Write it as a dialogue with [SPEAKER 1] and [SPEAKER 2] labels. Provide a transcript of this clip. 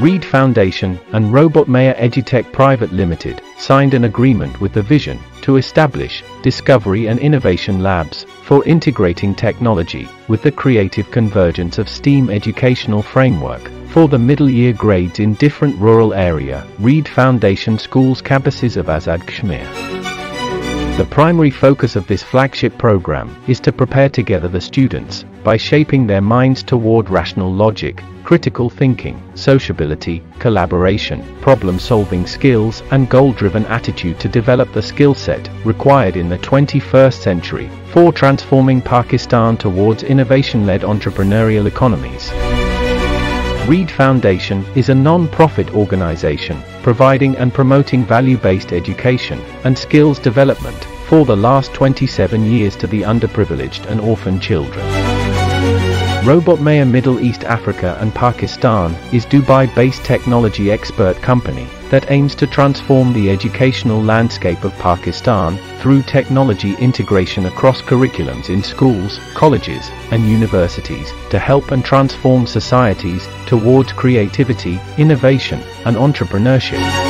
[SPEAKER 1] READ Foundation and Robotmea Edutech Private Limited signed an agreement with the Vision to establish discovery and innovation labs for integrating technology with the creative convergence of STEAM educational framework for the middle year grades in different rural area READ Foundation schools campuses of Azad Kashmir. The primary focus of this flagship program is to prepare together the students by shaping their minds toward rational logic, critical thinking, sociability, collaboration, problem-solving skills and goal-driven attitude to develop the skill set required in the 21st century for transforming Pakistan towards innovation-led entrepreneurial economies. READ Foundation is a non-profit organization providing and promoting value-based education and skills development for the last 27 years to the underprivileged and orphan children. Robotmea Middle East Africa and Pakistan is Dubai-based technology expert company that aims to transform the educational landscape of Pakistan through technology integration across curriculums in schools, colleges, and universities to help and transform societies towards creativity, innovation, and entrepreneurship.